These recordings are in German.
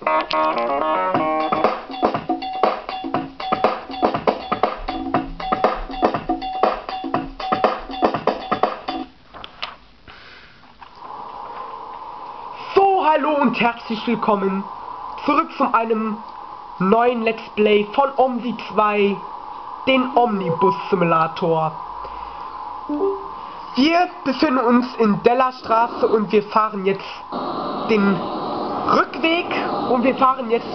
So, hallo und herzlich willkommen zurück zu einem neuen Let's Play von Omsi 2, den Omnibus Simulator. Wir befinden uns in Della Straße und wir fahren jetzt den Rückweg und wir fahren jetzt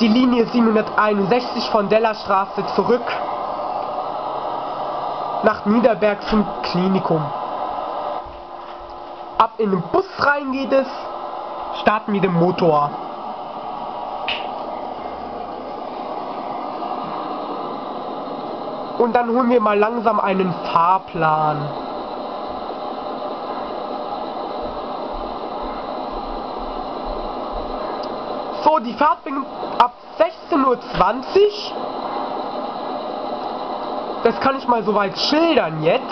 die Linie 761 von Della Straße zurück nach Niederberg zum Klinikum. Ab in den Bus rein geht es, starten mit dem Motor. Und dann holen wir mal langsam einen Fahrplan. So, die Fahrt beginnt ab 16.20 Uhr. Das kann ich mal soweit schildern jetzt.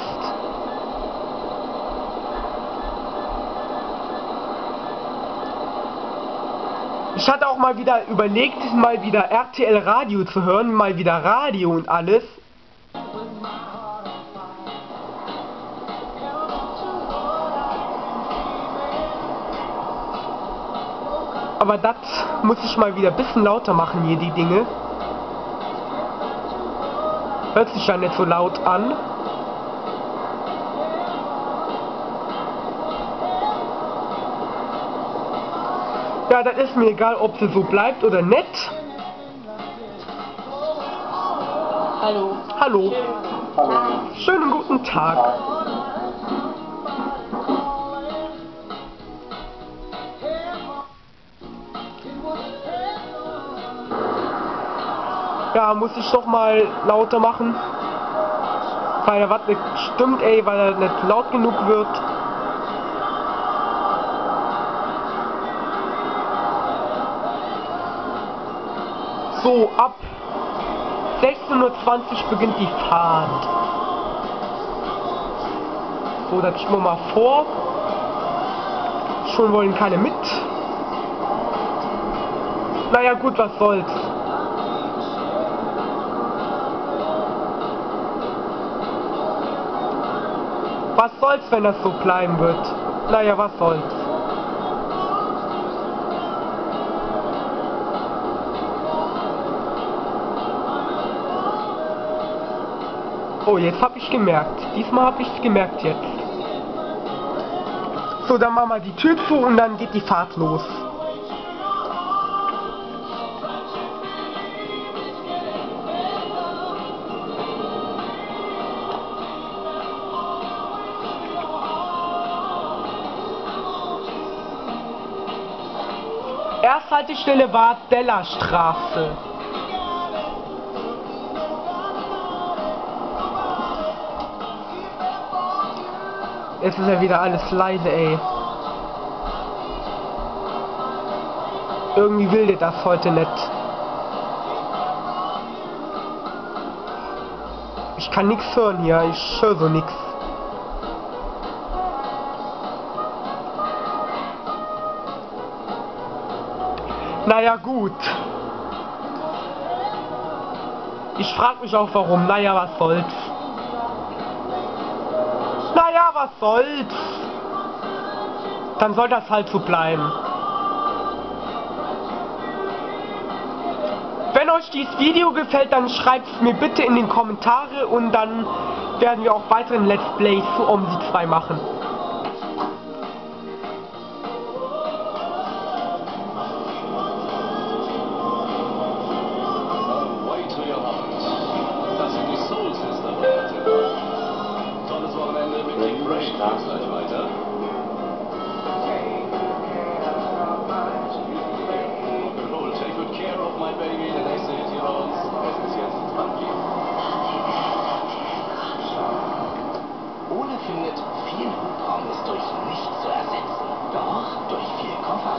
Ich hatte auch mal wieder überlegt, mal wieder RTL Radio zu hören, mal wieder Radio und alles. Aber das muss ich mal wieder ein bisschen lauter machen hier, die Dinge. Hört sich ja nicht so laut an. Ja, das ist mir egal, ob sie so bleibt oder nicht. Hallo. Hallo. Hallo. Schönen guten Tag. Ja, muss ich doch mal lauter machen. Weil er was nicht stimmt, ey, weil er nicht laut genug wird. So, ab 16.20 Uhr beginnt die Fahrt. So, das schieben wir mal vor. Schon wollen keine mit. Naja gut, was soll's. Soll's, wenn das so bleiben wird? Naja, was soll's. Oh, jetzt hab ich gemerkt. Diesmal hab ich's gemerkt jetzt. So, dann machen wir die Tür zu und dann geht die Fahrt los. Ersthaltestelle war Della Straße. Jetzt ist ja wieder alles leise, ey. Irgendwie will der das heute nicht. Ich kann nichts hören hier, ich höre so nichts. Naja gut. Ich frag mich auch warum. Naja, was soll's. Naja, was soll's. Dann soll das halt so bleiben. Wenn euch dieses Video gefällt, dann schreibt es mir bitte in den Kommentare und dann werden wir auch weiteren Let's Plays zu Omsi 2 machen.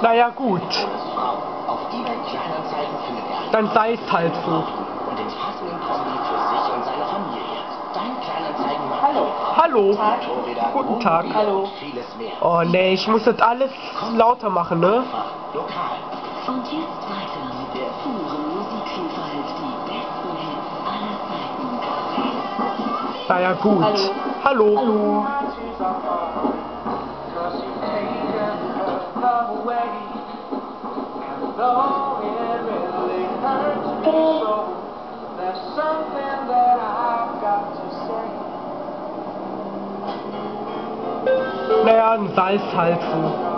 Naja gut, er dann sei es halt so. und den passenden Kombi für sich und seine Familie. Dein Kleinanzeigenmann Hallo. Hallo. Guten Tag. Hallo. und vieles mehr. Oh nee, ich muss das alles lauter machen, ne? Lokal. Und jetzt weiter mit der puren Musikvielfalt, die besten Hits aller Zeiten. Naja, gut. Hallo. Hallo. Hallo. Naja, ein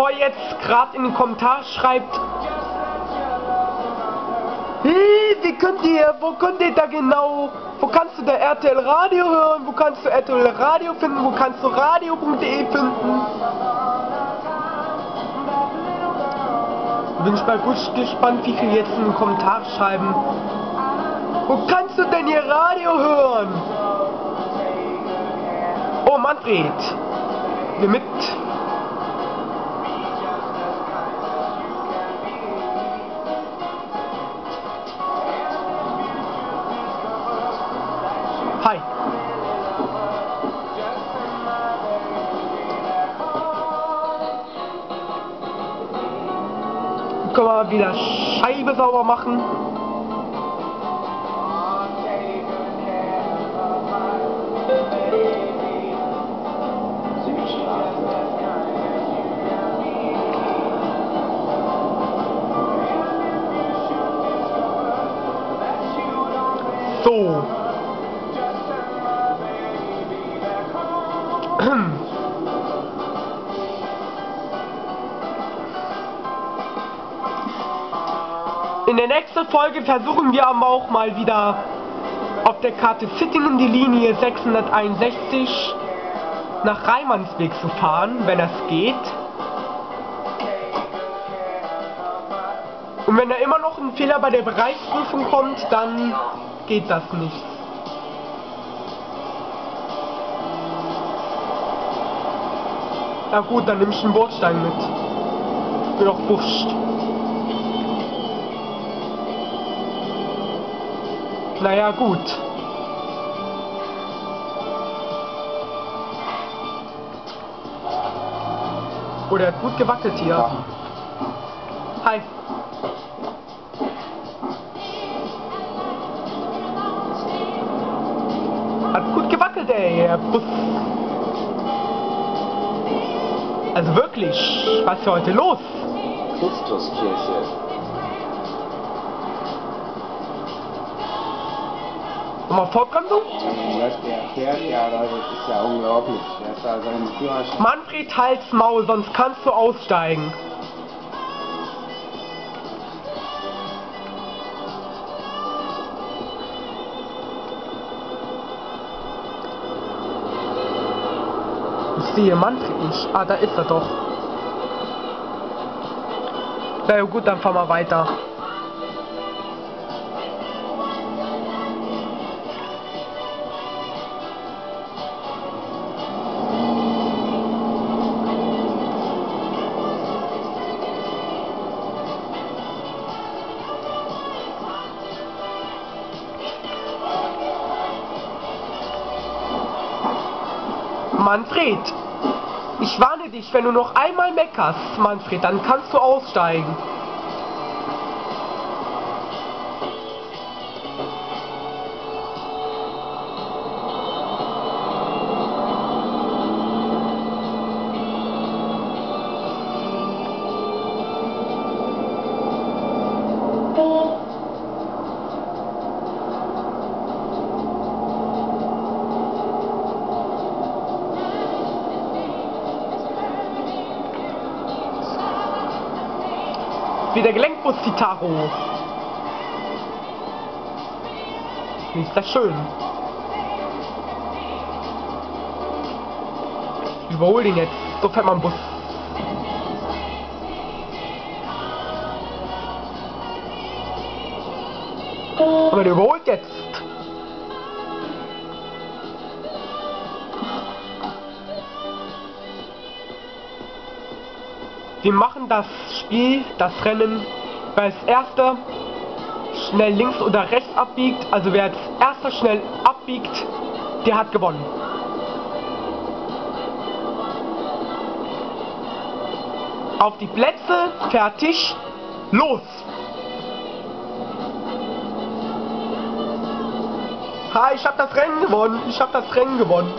Bevor ihr jetzt gerade in den Kommentar schreibt, hey, wie könnt ihr, wo könnt ihr da genau, wo kannst du da RTL Radio hören, wo kannst du RTL Radio finden, wo kannst du radio.de finden? Bin ich mal gut gespannt, wie viel jetzt in den Kommentar schreiben. Wo kannst du denn hier Radio hören? Oh, Manfred. Wir mit. Können wir wieder Scheibe sauber machen? In der nächsten Folge versuchen wir aber auch mal wieder auf der Karte Sittingen die Linie 661 nach Reimannsweg zu fahren, wenn das geht. Und wenn da immer noch ein Fehler bei der Bereichsprüfung kommt, dann geht das nicht. Na gut, dann nimm ich einen Bordstein mit. Mir doch wurscht. Naja, gut. Oh, der hat gut gewackelt hier. Hi. Hat gut gewackelt, ey, der Bus. Also wirklich, was ist heute los? Christuskirche. Nochmal Führerschein. Manfred, halt's Maul, sonst kannst du aussteigen. Ich sehe Manfred nicht. Ah, da ist er doch. Na ja, gut, dann fahren wir weiter. Manfred, ich warne dich, wenn du noch einmal meckerst, Manfred, dann kannst du aussteigen. Wie der Gelenkbus Titaro. Ist das schön. Überhol den jetzt. So fährt man Bus. Aber der überholt jetzt. Wir machen das Spiel, das Rennen, wer als erster schnell links oder rechts abbiegt, also wer als erster schnell abbiegt, der hat gewonnen. Auf die Plätze, fertig, los! Hi, ich hab das Rennen gewonnen, ich hab das Rennen gewonnen.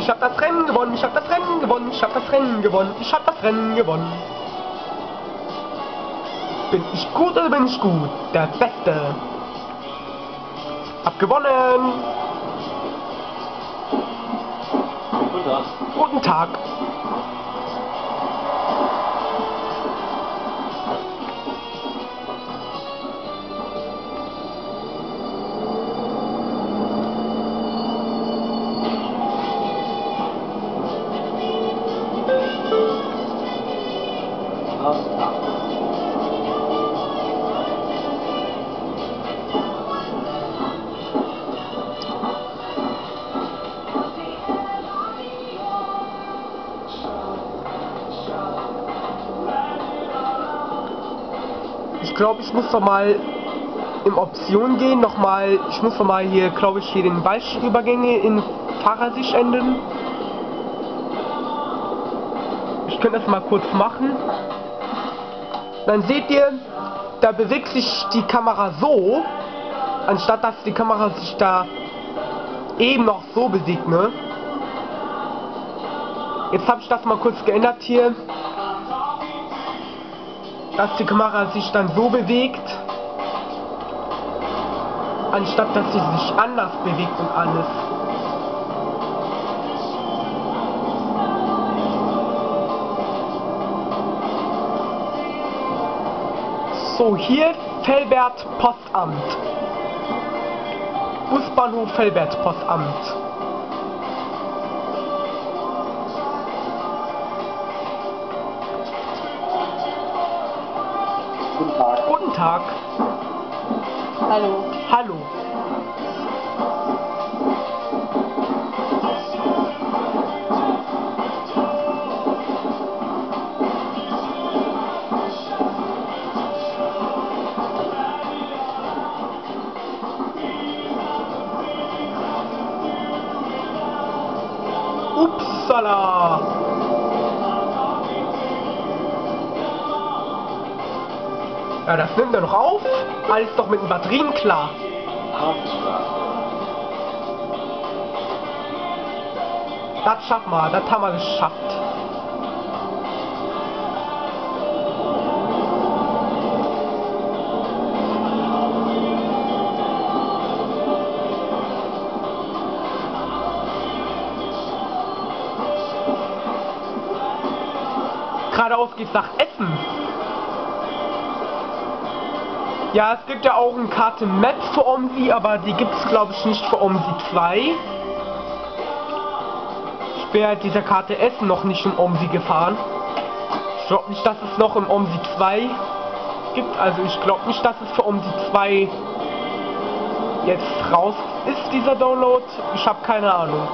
Ich hab das Rennen gewonnen, ich hab das Rennen gewonnen, ich hab das Rennen gewonnen, ich hab das Rennen gewonnen. Bin ich gut oder bin ich gut? Der Beste. Hab gewonnen. Guten Tag. Guten Tag. Glaube, ich muss noch mal in Option gehen, noch mal, ich muss noch mal hier, glaube ich, hier den Ballübergänge in Fahrersicht ändern. Ich könnte das mal kurz machen. Dann seht ihr, da bewegt sich die Kamera so, anstatt dass die Kamera sich da eben noch so bewegt, ne? Jetzt habe ich das mal kurz geändert hier dass die Kamera sich dann so bewegt, anstatt dass sie sich anders bewegt und alles. So, hier Felbert Postamt. Busbahnhof Felbert Postamt. Tag. Hallo. Hallo. Ja, das nimmt er noch auf. Alles doch mit den Batterien klar. Das schaffen wir, das haben wir geschafft. Geradeaus geht's nach Essen. Ja, es gibt ja auch eine Karte Map für OMSI, aber die gibt es glaube ich nicht für OMSI 2. Ich bin halt dieser Karte Essen noch nicht im OMSI gefahren. Ich glaube nicht, dass es noch im OMSI 2 gibt. Also ich glaube nicht, dass es für OMSI 2 jetzt raus ist, dieser Download. Ich habe keine Ahnung.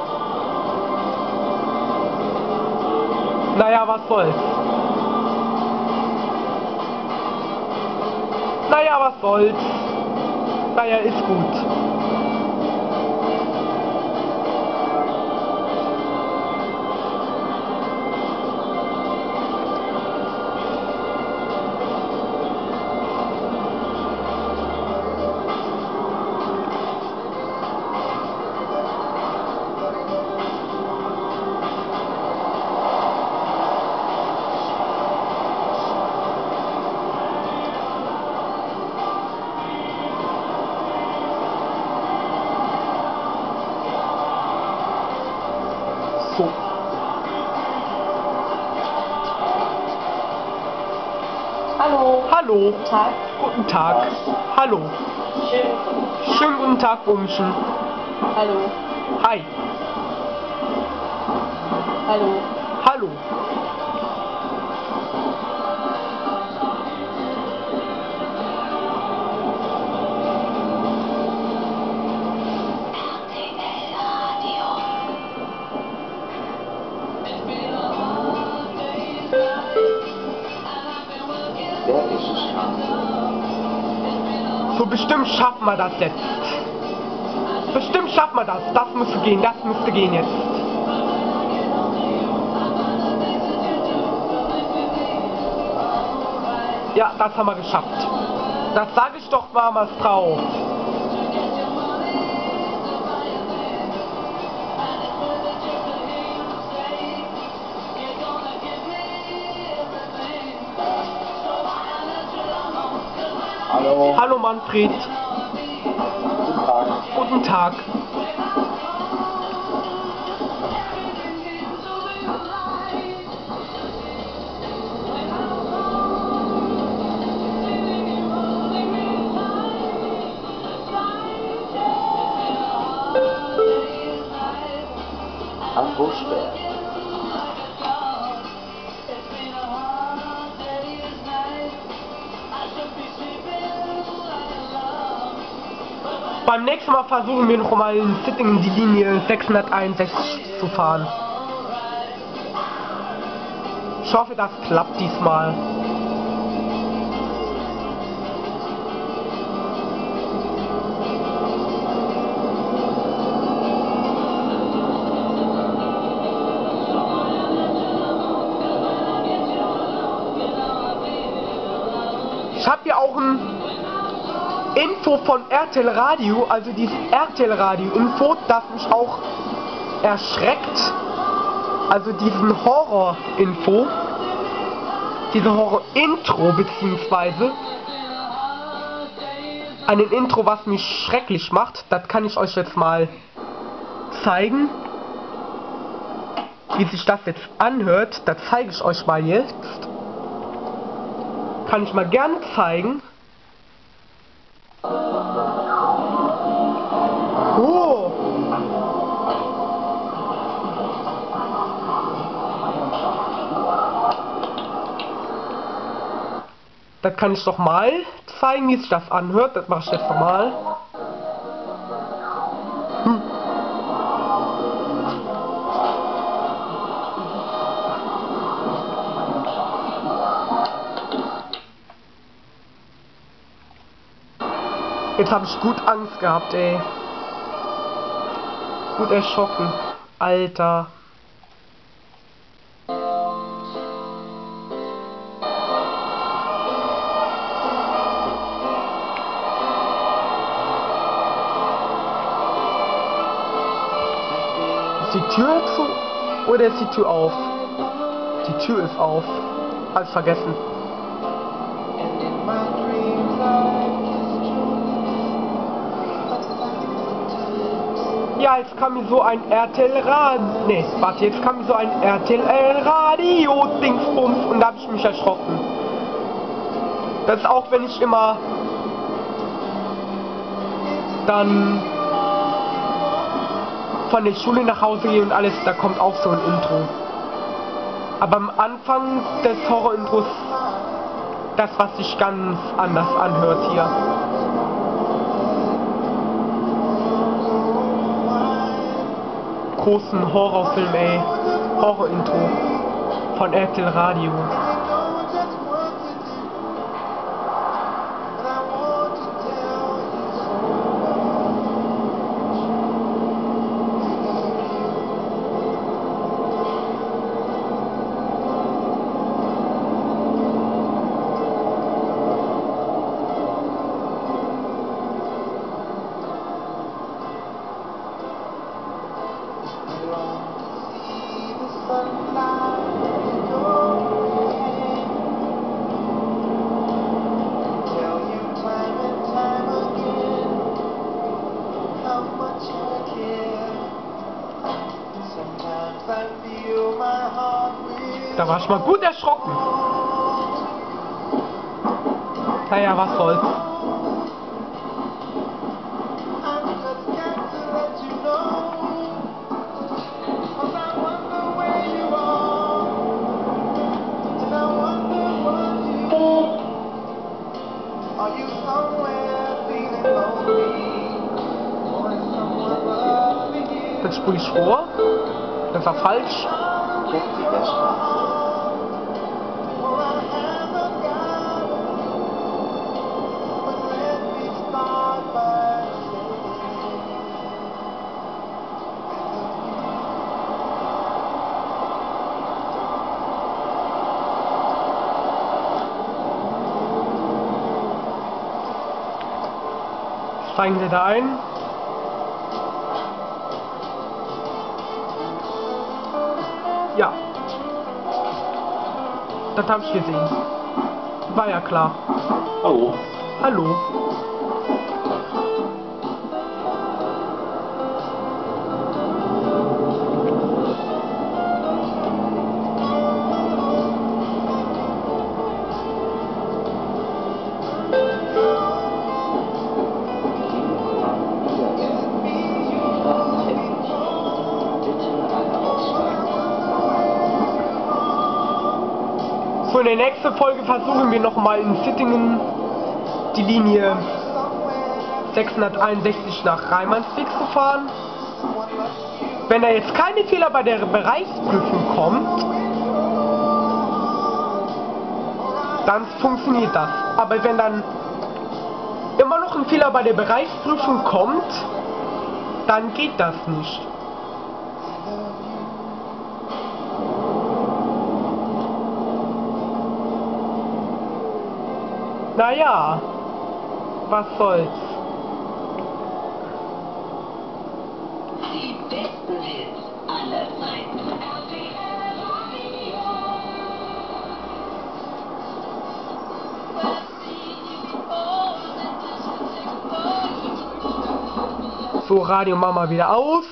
Naja, was soll's. Naja, was soll's. Naja, ist gut. Hallo. Hallo. Tag. Guten Tag. Hallo. Schön. Schönen guten Tag, Bumschen. Hallo. Hi. Hallo. Hallo. Wir das jetzt. Bestimmt schaffen wir das. Das müsste gehen, das müsste gehen jetzt. Ja, das haben wir geschafft. Das sage ich doch mal was drauf. Hallo, Hallo Manfred. Tag. Guten Tag. Am Buschberg. Beim nächsten Mal versuchen wir noch mal in Sittingen die Linie 661 zu fahren. Ich hoffe, das klappt diesmal. Info von RTL Radio, also dieses RTL Radio Info, das mich auch erschreckt. Also diesen Horror-Info. Diese Horror-Intro beziehungsweise. Einen Intro, was mich schrecklich macht. Das kann ich euch jetzt mal zeigen. Wie sich das jetzt anhört, das zeige ich euch mal jetzt. Kann ich mal gerne zeigen. Das kann ich doch mal zeigen, wie sich das anhört. Das mache ich jetzt nochmal. Hm. Jetzt habe ich gut Angst gehabt, ey. Gut erschrocken. Alter. Oder ist die Tür auf? Die Tür ist auf. Hab vergessen. Ja, jetzt kam mir so ein RTL Radio. Nee, warte, jetzt kam mir so ein RTL Radio Dingsbums und da habe ich mich erschrocken. Das ist auch, wenn ich immer dann von der Schule nach Hause gehe und alles, da kommt auch so ein Intro. Aber am Anfang des Horror-Intros das, was sich ganz anders anhört hier. Großen Horrorfilm, ey. Horror-Intro von RTL Radio. da war ich mal gut erschrocken. Naja, was soll's. Dann springe ich vor. Das war falsch. Steigen Sie da ein. Ja. Das habe ich gesehen. War ja klar. Hallo. Hallo. Der nächsten Folge versuchen wir nochmal in Sittingen die Linie 661 nach Reimannsweg zu fahren. Wenn da jetzt keine Fehler bei der Bereichsprüfung kommt, dann funktioniert das. Aber wenn dann immer noch ein Fehler bei der Bereichsprüfung kommt, dann geht das nicht. Naja, was soll's. Die besten Hits aller Zeiten. So, Radio machen wir wieder aus.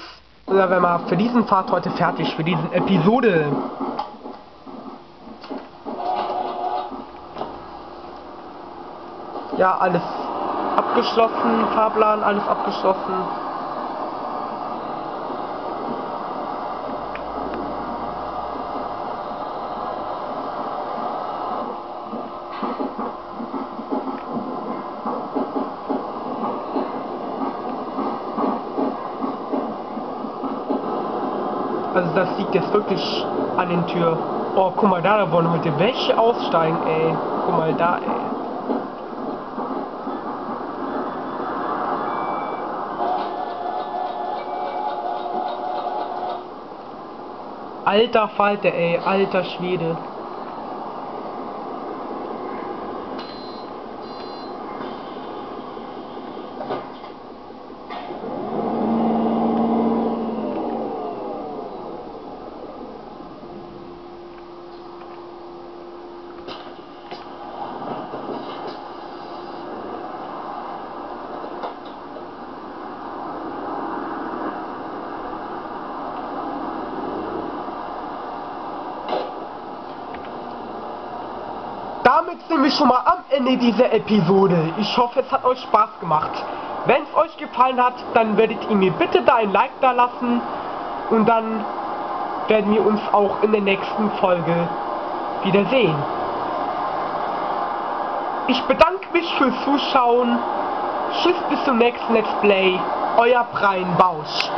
Dann wären wir für diesen Fahrt heute fertig, für diesen Episode. Ja, alles abgeschlossen, Fahrplan, alles abgeschlossen. Also das liegt jetzt wirklich an den Tür. Oh, guck mal da, da wollen heute welche aussteigen, ey. Guck mal da, ey. Alter Falter, ey, alter Schwede. Sind wir schon mal am Ende dieser Episode. Ich hoffe, es hat euch Spaß gemacht. Wenn es euch gefallen hat, dann werdet ihr mir bitte da ein Like da lassen. Und dann werden wir uns auch in der nächsten Folge wiedersehen. Ich bedanke mich fürs Zuschauen. Tschüss bis zum nächsten Let's Play. Euer Brian Bausch.